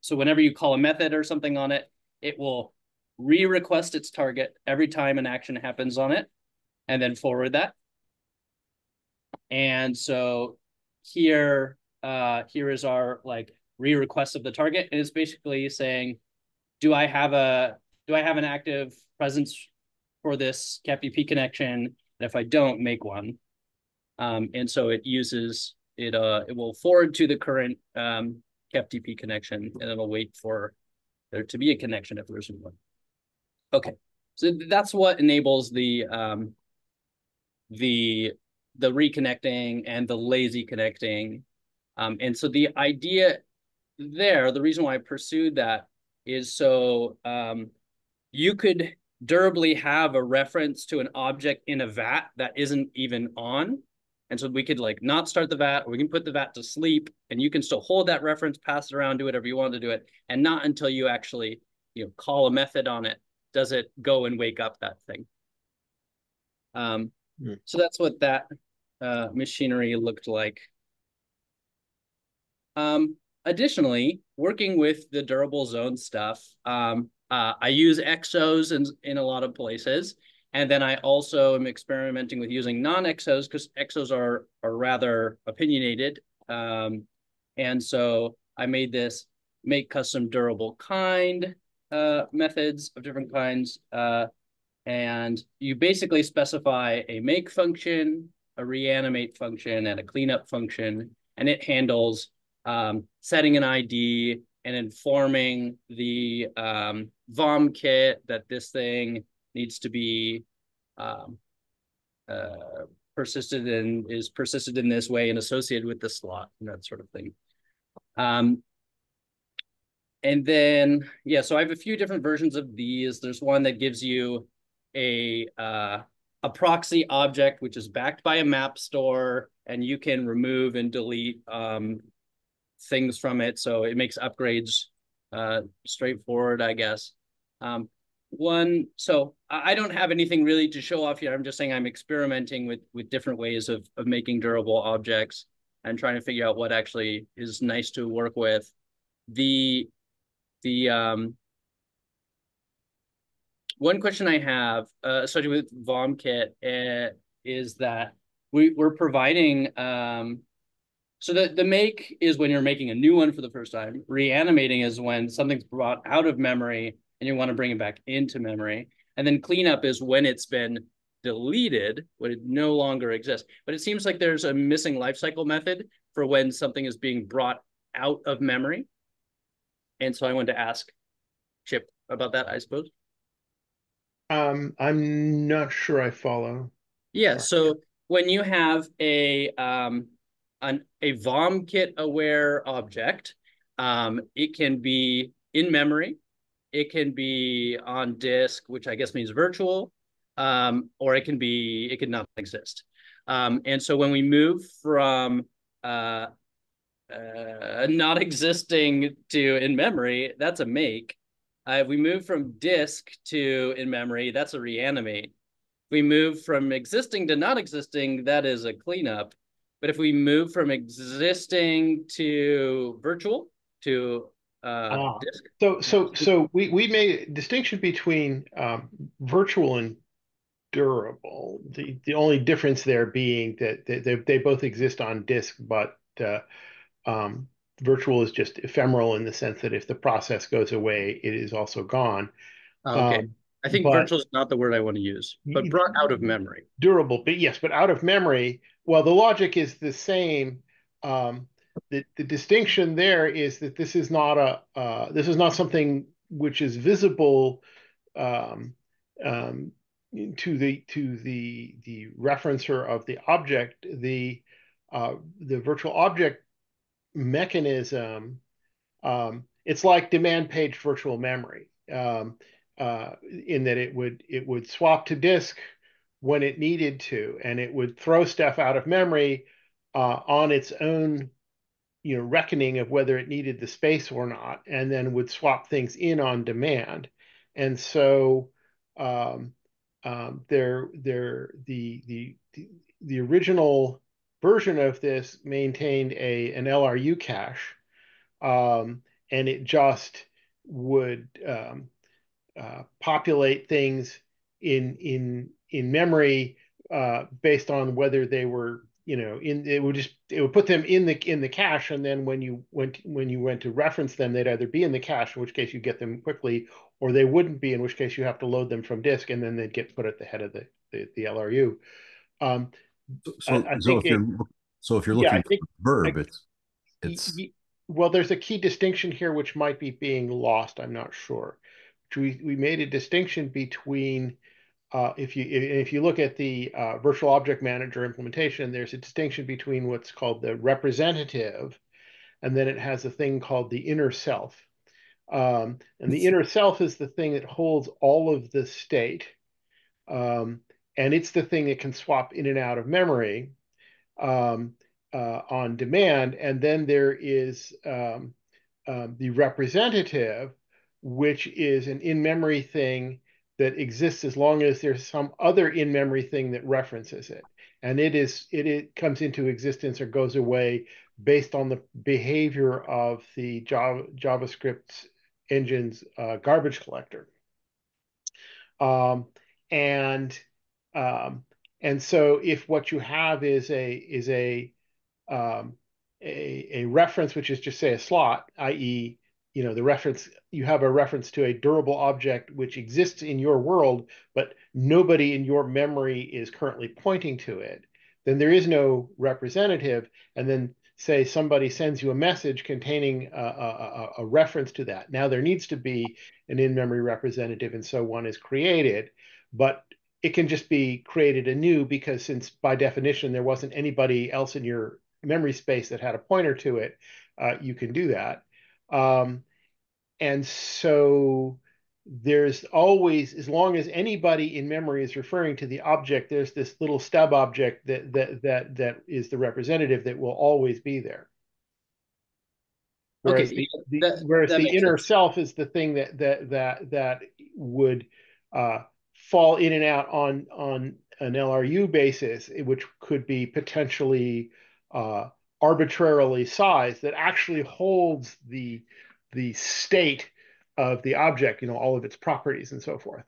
so whenever you call a method or something on it, it will re-request its target every time an action happens on it, and then forward that. And so here, uh, here is our like re-request of the target, and it's basically saying, do I have a do I have an active presence for this CapTP connection? And if I don't, make one. Um, and so it uses it uh it will forward to the current um connection and it'll wait for there to be a connection if there's one. Okay, so that's what enables the um the the reconnecting and the lazy connecting. Um, and so the idea there, the reason why I pursued that is so um, you could durably have a reference to an object in a vat that isn't even on. And so we could like not start the vat, or we can put the vat to sleep, and you can still hold that reference, pass it around, do whatever you want to do it, and not until you actually, you know, call a method on it, does it go and wake up that thing. Um, Hmm. So that's what that uh, machinery looked like. Um, additionally, working with the durable zone stuff, um, uh, I use exos in, in a lot of places. And then I also am experimenting with using non-exos because exos are, are rather opinionated. Um, and so I made this make custom durable kind uh, methods of different kinds. Uh, and you basically specify a make function, a reanimate function, and a cleanup function. And it handles um, setting an ID and informing the um, VOM kit that this thing needs to be um, uh, persisted in is persisted in this way and associated with the slot and that sort of thing. Um, and then, yeah, so I have a few different versions of these. There's one that gives you a uh, a proxy object, which is backed by a map store, and you can remove and delete um, things from it. So it makes upgrades uh, straightforward, I guess. Um, one, so I don't have anything really to show off here. I'm just saying I'm experimenting with with different ways of of making durable objects and trying to figure out what actually is nice to work with. The the um one question I have, uh, starting with VomKit, uh, is that we we're providing um so the, the make is when you're making a new one for the first time. Reanimating is when something's brought out of memory and you want to bring it back into memory. And then cleanup is when it's been deleted, when it no longer exists. But it seems like there's a missing lifecycle method for when something is being brought out of memory. And so I wanted to ask Chip about that, I suppose. Um, I'm not sure I follow. Yeah, so when you have a um, an, a VomKit aware object. Um, it can be in memory. It can be on disk, which I guess means virtual, um, or it can be, it could not exist. Um, and so when we move from uh, uh, not existing to in memory, that's a make. Uh, we move from disk to in memory, that's a reanimate. We move from existing to not existing, that is a cleanup. But if we move from existing to virtual to uh, ah, disk. So so so we we made a distinction between um, virtual and durable. The the only difference there being that they, they, they both exist on disk, but uh, um, virtual is just ephemeral in the sense that if the process goes away, it is also gone. okay. Um, I think but, virtual is not the word I want to use, but brought out of memory. Durable, but yes, but out of memory. Well, the logic is the same. Um, the, the distinction there is that this is not a uh, this is not something which is visible um, um, to the to the the referencer of the object. The uh, the virtual object mechanism. Um, it's like demand page virtual memory. Um, uh, in that it would it would swap to disk when it needed to, and it would throw stuff out of memory uh, on its own, you know, reckoning of whether it needed the space or not, and then would swap things in on demand. And so um, um, there, there, the, the the the original version of this maintained a an LRU cache, um, and it just would um, uh, populate things in in in memory uh, based on whether they were you know in it would just it would put them in the in the cache and then when you went when you went to reference them they'd either be in the cache in which case you get them quickly or they wouldn't be in which case you have to load them from disk and then they'd get put at the head of the the, the LRU. Um, so, I, I so if it, you're so if you're looking yeah, for think, verb, it's it's well, there's a key distinction here which might be being lost. I'm not sure we, we made a distinction between uh, if you if you look at the uh, virtual object manager implementation, there's a distinction between what's called the representative, and then it has a thing called the inner self. Um, and the inner self is the thing that holds all of the state, um, and it's the thing that can swap in and out of memory um, uh, on demand. And then there is um, um, the representative, which is an in-memory thing that exists as long as there's some other in-memory thing that references it. And it is it, it comes into existence or goes away based on the behavior of the Java, JavaScript engine's uh, garbage collector. Um, and um, and so if what you have is a is a um, a, a reference, which is just say a slot, i.e., you know the reference you have a reference to a durable object which exists in your world but nobody in your memory is currently pointing to it then there is no representative. And then say somebody sends you a message containing a, a, a reference to that. Now there needs to be an in-memory representative and so one is created but it can just be created anew because since by definition there wasn't anybody else in your memory space that had a pointer to it uh, you can do that um, and so there's always, as long as anybody in memory is referring to the object, there's this little stub object that that that that is the representative that will always be there. Whereas okay, the, the that, whereas that the inner sense. self is the thing that that that that would uh, fall in and out on on an LRU basis, which could be potentially uh, arbitrarily sized, that actually holds the the state of the object, you know, all of its properties and so forth.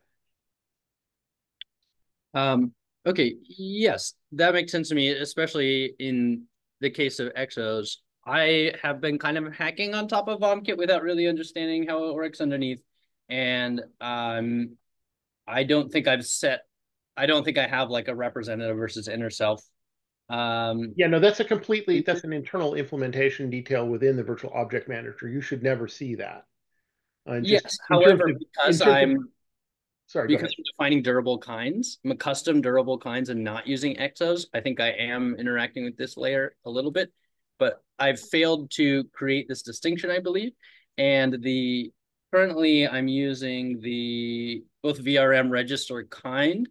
Um, okay, yes, that makes sense to me, especially in the case of exos. I have been kind of hacking on top of VomKit without really understanding how it works underneath. And um, I don't think I've set, I don't think I have like a representative versus inner self. Um, yeah, no, that's a completely, that's an internal implementation detail within the virtual object manager. You should never see that. Uh, yes, however, of, because I'm, of, sorry, because I'm defining durable kinds, I'm a custom durable kinds and not using exos, I think I am interacting with this layer a little bit but I've failed to create this distinction, I believe. And the currently I'm using the both VRM register kind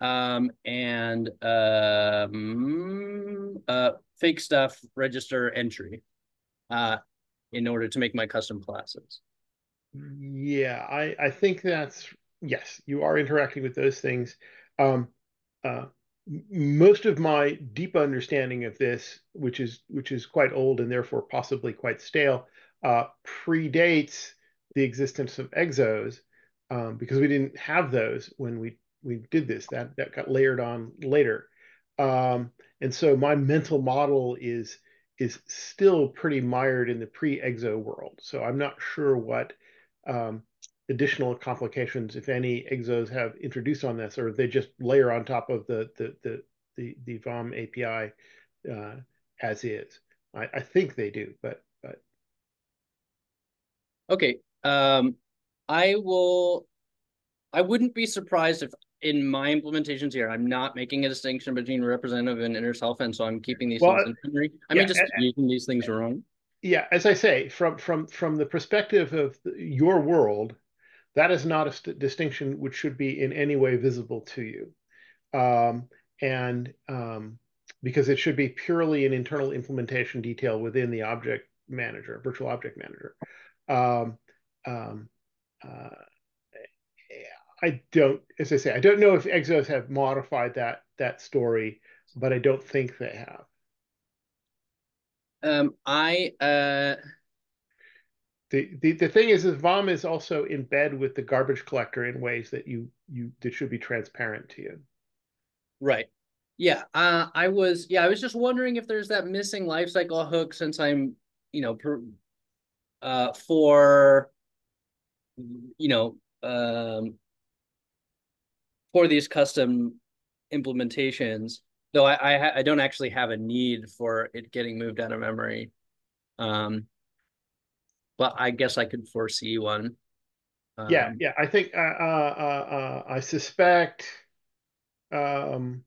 um, and um, uh, fake stuff register entry uh, in order to make my custom classes. Yeah, I, I think that's, yes, you are interacting with those things. Um, uh, most of my deep understanding of this, which is which is quite old and therefore possibly quite stale, uh, predates the existence of exos um, because we didn't have those when we we did this. That that got layered on later, um, and so my mental model is is still pretty mired in the pre-exo world. So I'm not sure what um, additional complications, if any, exos have introduced on this, or they just layer on top of the the the the, the VOM API uh, as is. I, I think they do, but but okay. Um, I will. I wouldn't be surprised if in my implementations here, I'm not making a distinction between representative and inner self, and so I'm keeping these well, things in memory. I yeah, may just be using these things wrong. Yeah, as I say, from from from the perspective of your world, that is not a st- distinction which should be in any way visible to you. Um, and um, because it should be purely an internal implementation detail within the object manager, virtual object manager. Um, um, uh, I don't, as I say, I don't know if Exos have modified that that story, but I don't think they have. Um, I uh, the, the the thing is, is VOM is also in bed with the garbage collector in ways that you you that should be transparent to you. Right. Yeah. Uh, I was yeah I was just wondering if there's that missing lifecycle hook since I'm you know per, uh for you know um for these custom implementations though I I, I don't actually have a need for it getting moved out of memory. Um, but I guess I could foresee one. Um, yeah, yeah. I think uh, uh, uh, uh, I suspect. Um,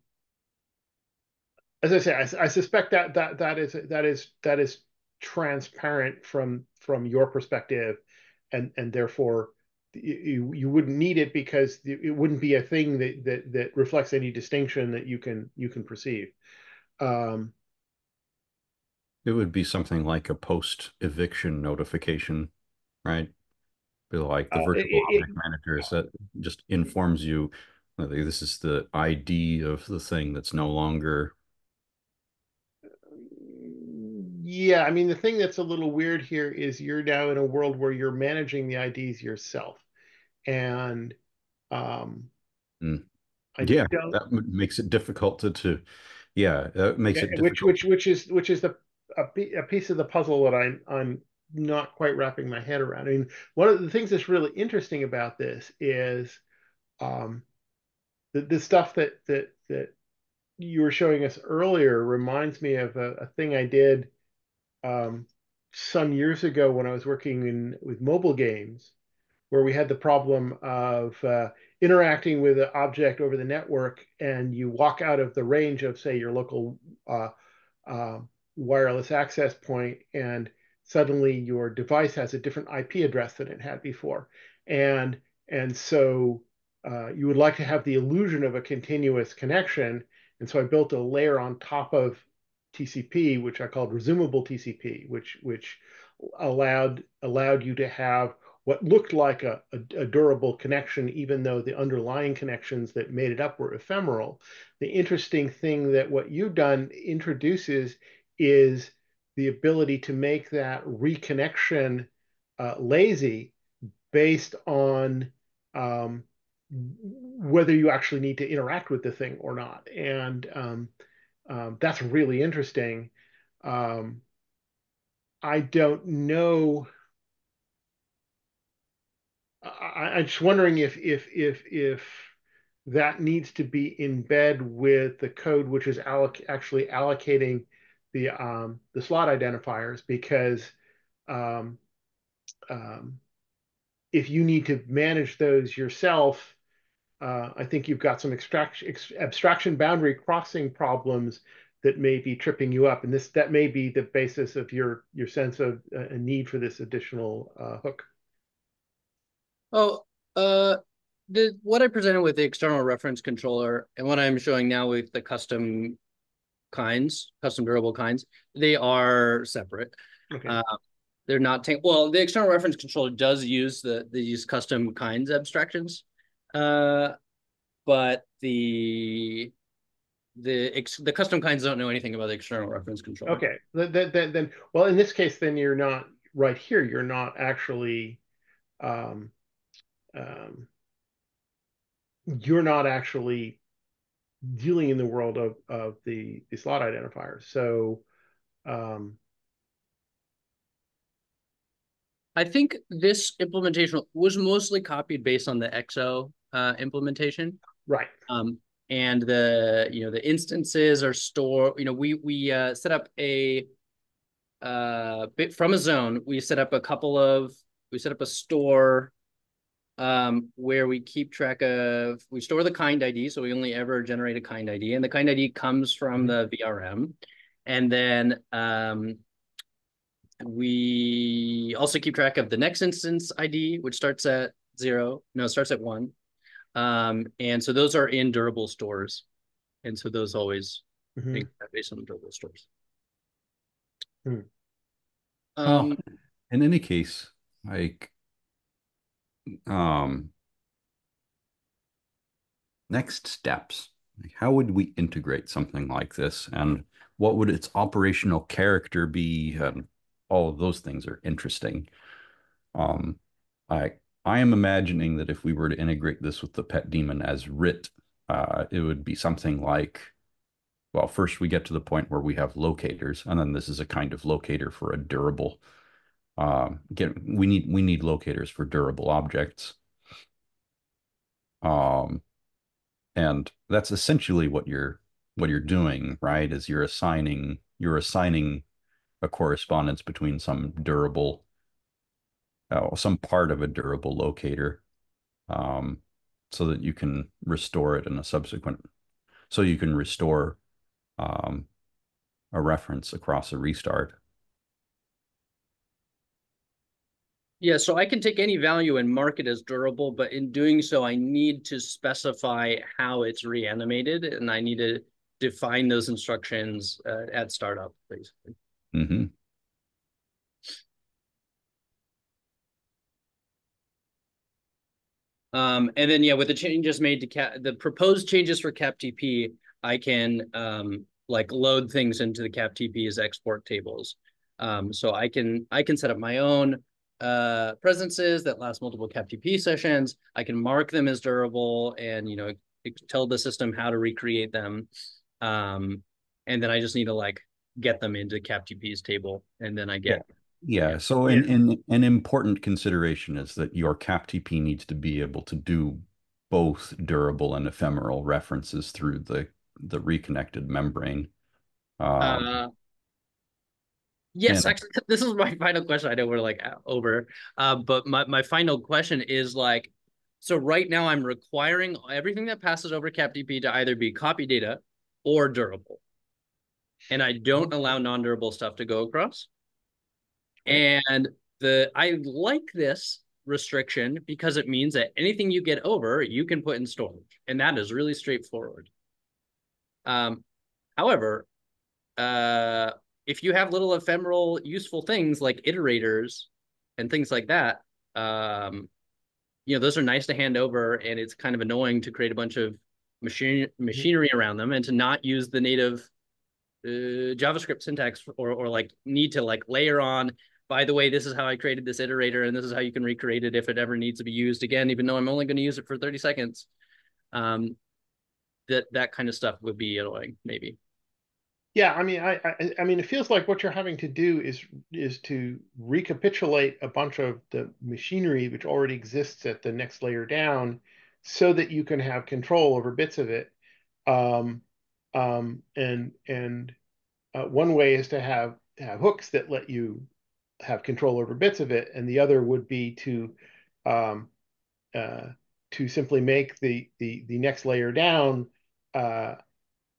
as I say, I, I suspect that that that is that is that is transparent from from your perspective, and and therefore you you wouldn't need it because it wouldn't be a thing that that that reflects any distinction that you can you can perceive. Um, it would be something like a post eviction notification, right? Be like the uh, virtual it, object it, managers that just informs you this is the ID of the thing that's no longer. Yeah, I mean, the thing that's a little weird here is you're now in a world where you're managing the IDs yourself. And um, mm. yeah, that makes it difficult to, to yeah, that makes it which, which, which is, which is the a, a piece of the puzzle that I'm I'm not quite wrapping my head around. I mean, one of the things that's really interesting about this is um, the, the stuff that that that you were showing us earlier reminds me of a, a thing I did um, some years ago when I was working in with mobile games, where we had the problem of uh, interacting with an object over the network, and you walk out of the range of, say, your local uh, uh, wireless access point and suddenly your device has a different IP address than it had before. And, and so uh, you would like to have the illusion of a continuous connection. And so I built a layer on top of TCP, which I called resumable TCP, which, which allowed, allowed you to have what looked like a, a, a, durable connection, even though the underlying connections that made it up were ephemeral. The interesting thing that what you've done introduces is the ability to make that reconnection uh, lazy based on um, whether you actually need to interact with the thing or not. And um, um, that's really interesting. Um, I don't know. I, am just wondering if if if if that needs to be in bed with the code which is alloc actually allocating the um, the slot identifiers because um, um, if you need to manage those yourself, uh, I think you've got some extraction, abstraction boundary crossing problems that may be tripping you up, and this that may be the basis of your your sense of uh, a need for this additional uh, hook. Oh, uh, the what I presented with the external reference controller and what I'm showing now with the custom kinds, custom durable kinds, they are separate. Okay. Uh, they're not well. The external reference controller does use the these custom kinds abstractions, uh, but the the ex, the custom kinds don't know anything about the external reference control. Okay, then, then, then well, in this case, then you're not right here. You're not actually, um, um, you're not actually dealing in the world of of the the slot identifiers. So, um, I think this implementation was mostly copied based on the EXO uh, implementation. Right. Um, and the you know the instances are stored. You know, we we uh, set up a uh, bit from a zone. We set up a couple of we set up a store um, where we keep track of we store the kind ID, so we only ever generate a kind ID, and the kind ID comes from the VRM, and then um, we also keep track of the next instance ID, which starts at zero. No, starts at one. Um, and so those are in durable stores. And so those always mm -hmm. based on durable stores. Hmm. Um, well, in any case, like, um, next steps, like how would we integrate something like this and what would its operational character be? And all of those things are interesting. Um, I I am imagining that if we were to integrate this with the pet daemon as writ, uh, it would be something like, well, first we get to the point where we have locators, and then this is a kind of locator for a durable. Um, again, we need we need locators for durable objects. Um, and that's essentially what you're what you're doing, right? Is you're assigning you're assigning a correspondence between some durable uh, some part of a durable locator um, so that you can restore it in a subsequent, so you can restore um, a reference across a restart. Yeah, so I can take any value and mark it as durable, but in doing so, I need to specify how it's reanimated, and I need to define those instructions uh, at startup, basically. Mm-hmm. Um, and then yeah, with the changes made to cap, the proposed changes for CapTP, I can um, like load things into the CapTP as export tables. Um, so I can I can set up my own uh, presences that last multiple CapTP sessions. I can mark them as durable and you know tell the system how to recreate them. Um, and then I just need to like get them into CapTP's table, and then I get yeah. Yeah. So in, in, an important consideration is that your CapTP needs to be able to do both durable and ephemeral references through the the reconnected membrane. Um, uh, yes, and, actually, [laughs] this is my final question. I know we're like over, uh, but my, my final question is like, so right now I'm requiring everything that passes over CapTP to either be copy data or durable. And I don't allow non-durable stuff to go across. And the I like this restriction because it means that anything you get over, you can put in storage. And that is really straightforward. Um, however, uh, if you have little ephemeral useful things like iterators and things like that, um, you know, those are nice to hand over, and it's kind of annoying to create a bunch of machine machinery around them and to not use the native uh, JavaScript syntax or or like need to like layer on. By the way, this is how I created this iterator, and this is how you can recreate it if it ever needs to be used again, even though I'm only going to use it for 30 seconds. Um, that that kind of stuff would be annoying, maybe. Yeah, I mean, I, I, I mean, it feels like what you're having to do is is to recapitulate a bunch of the machinery which already exists at the next layer down, so that you can have control over bits of it. Um, um, and and uh, one way is to have have hooks that let you have control over bits of it, and the other would be to um, uh, to simply make the the the next layer down uh,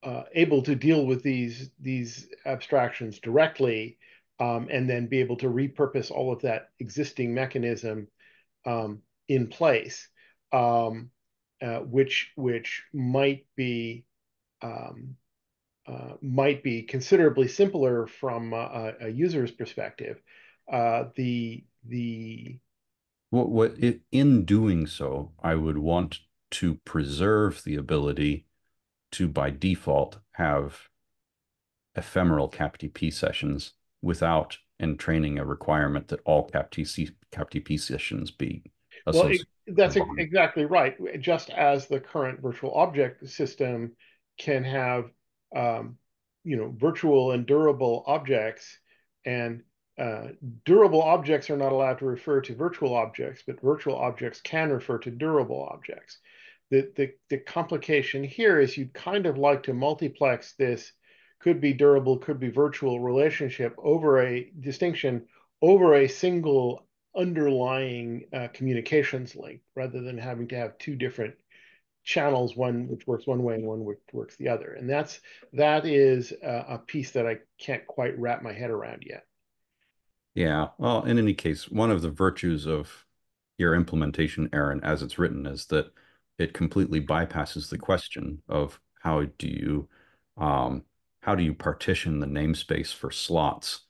uh, able to deal with these these abstractions directly, um, and then be able to repurpose all of that existing mechanism um, in place, um, uh, which which might be um, uh, might be considerably simpler from a, a user's perspective. Uh, the the what, what it, in doing so, I would want to preserve the ability to by default have ephemeral CapTP sessions without entraining a requirement that all CapTC, CapTP sessions be well, it, that's exactly right. Just as the current virtual object system can have, um, you know, virtual and durable objects, and uh, durable objects are not allowed to refer to virtual objects, but virtual objects can refer to durable objects the, the, the complication here is you'd kind of like to multiplex this could be durable, could be virtual relationship over a distinction over a single underlying uh, communications link rather than having to have two different channels, one which works one way and one which works the other. And that's that is a, a piece that I can't quite wrap my head around yet. Yeah. Well, in any case, one of the virtues of your implementation, Aaron, as it's written, is that it completely bypasses the question of how do you um, how do you partition the namespace for slots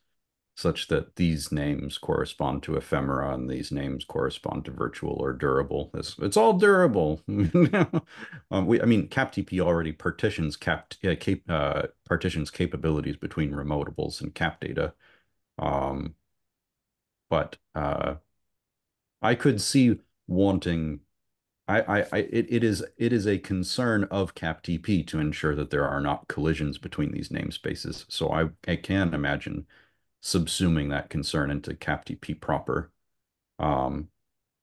such that these names correspond to ephemera and these names correspond to virtual or durable. It's, it's all durable. [laughs] um, we, I mean, CapTP already partitions cap, uh, cap uh, partitions capabilities between remotables and cap data. Um, but uh, I could see wanting I, I, I it, it is it is a concern of CapTP to ensure that there are not collisions between these namespaces. So I, I can imagine subsuming that concern into CapTP proper. Um,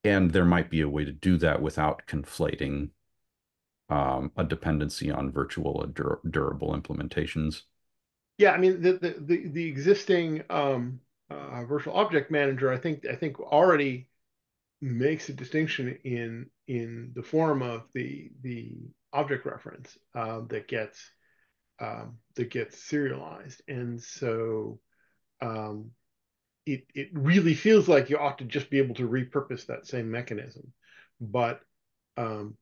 and there might be a way to do that without conflating um, a dependency on virtual and dur durable implementations. Yeah, I mean the the the, the existing um, uh, virtual object manager, I think I think already makes a distinction in in the form of the the object reference uh, that gets um, that gets serialized, and so um, it it really feels like you ought to just be able to repurpose that same mechanism, but um,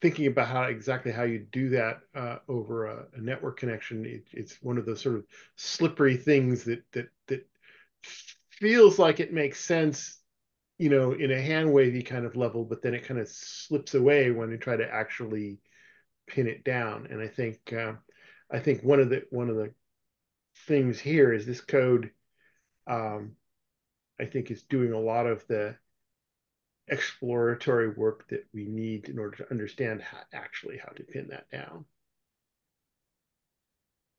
thinking about how exactly how you do that uh, over a, a, network connection, it, it's one of those sort of slippery things that that that feels like it makes sense you know, in a hand wavy kind of level, but then it kind of slips away when you try to actually pin it down. And I think uh, I think one of the one of the things here is this code. Um, I think is doing a lot of the exploratory work that we need in order to understand how, actually how to pin that down.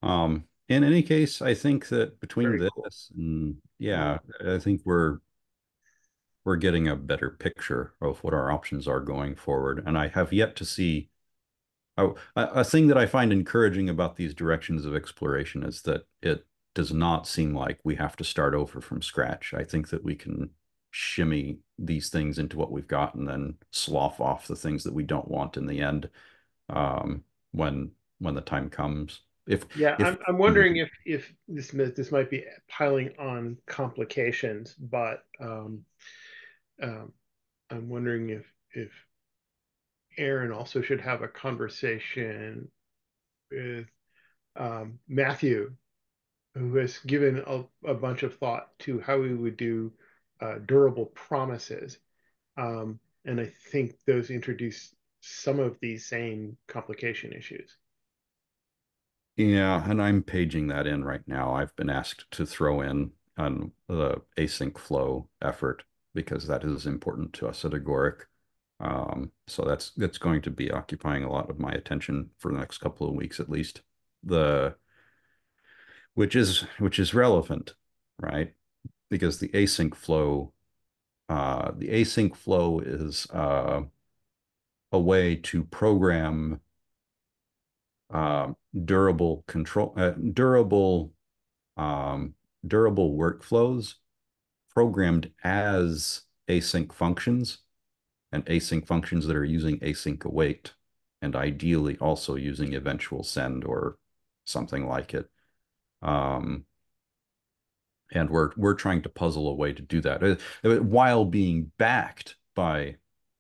Um, in any case, I think that between Very this cool. and yeah, I think we're we're getting a better picture of what our options are going forward. And I have yet to see a, a thing that I find encouraging about these directions of exploration is that it does not seem like we have to start over from scratch. I think that we can shimmy these things into what we've got and then slough off the things that we don't want in the end um, when when the time comes. If yeah, if, I'm, I'm wondering if if this this might be piling on complications, but um, um, I'm wondering if if Aaron also should have a conversation with um, Matthew, who has given a, a, bunch of thought to how we would do uh, durable promises. Um, and I think those introduce some of these same complication issues. Yeah, and I'm paging that in right now. I've been asked to throw in on the async flow effort because that is important to us at Agoric. Um, so that's that's going to be occupying a lot of my attention for the next couple of weeks at least. The which is which is relevant, right? Because the async flow, uh, the async flow is uh, a way to program uh, durable control, uh, durable, um, durable workflows programmed as async functions and async functions that are using async await and ideally also using eventual send or something like it. Um, and we're we're trying to puzzle a way to do that uh, while being backed by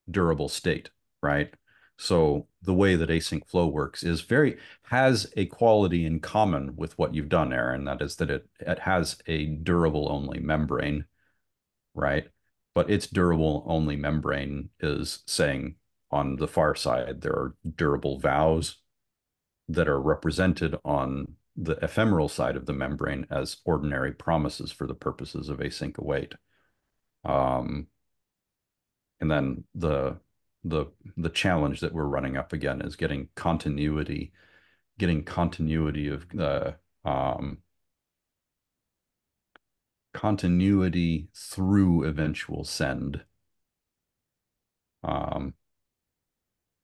durable state, right? So the way that async flow works is very has a quality in common with what you've done, Aaron. That is that it it has a durable only membrane, right? But its durable only membrane is saying on the far side there are durable vows that are represented on the ephemeral side of the membrane as ordinary promises for the purposes of async await. Um, and then the the the challenge that we're running up again is getting continuity, getting continuity of the um, continuity through eventual send um,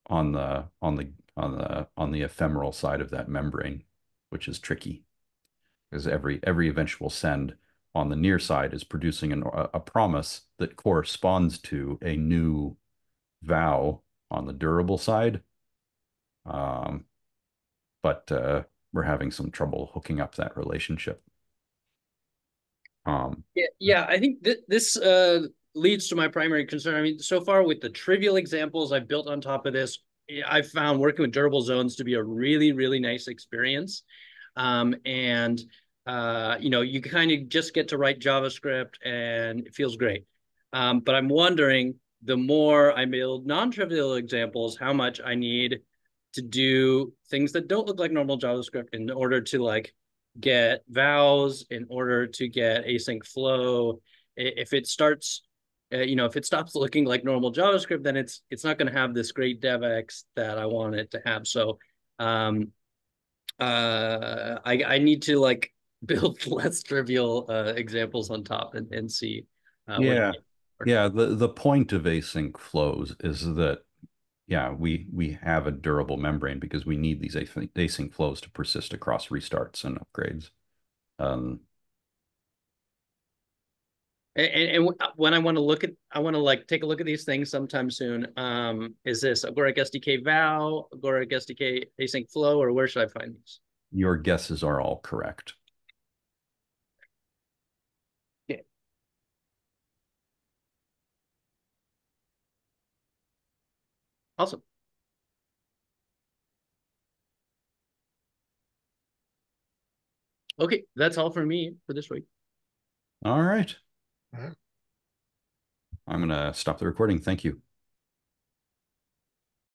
on the on the on the on the ephemeral side of that membrane, which is tricky. Because every every eventual send on the near side is producing an, a, a promise that corresponds to a new vow on the durable side. Um, but uh, we're having some trouble hooking up that relationship. Um, yeah, yeah, I think th this uh, leads to my primary concern. I mean, so far with the trivial examples I've built on top of this, I've found working with durable zones to be a really, really nice experience. Um, and uh, you know, you kind of just get to write JavaScript and it feels great. Um, but I'm wondering the more I build non-trivial examples, how much I need to do things that don't look like normal JavaScript in order to like get vows, in order to get async flow. If it starts, uh, you know, if it stops looking like normal JavaScript, then it's it's not going to have this great DevX that I want it to have. So, um, uh, I I need to like [laughs] build less trivial uh, examples on top and and see. Uh, yeah. Yeah, the, the point of async flows is that yeah, we we have a durable membrane because we need these async flows to persist across restarts and upgrades. Um, and, and, when I want to look at, I want to like take a look at these things sometime soon. Um, is this Agoric SDK Vow, Agoric SDK Async Flow, or where should I find these? Your guesses are all correct. Awesome. Okay, that's all for me for this week. All right. Mm-hmm. I'm going to stop the recording. Thank you.